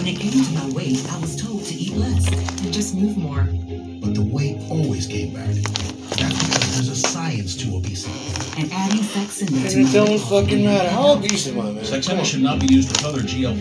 When it came to my weight, I was told to eat less and just move more. But the weight always came back. That's because there's a science to obesity. And adding sex in there. And it don't fucking matter. How obese am I, man? Sex should not be used with other GLP.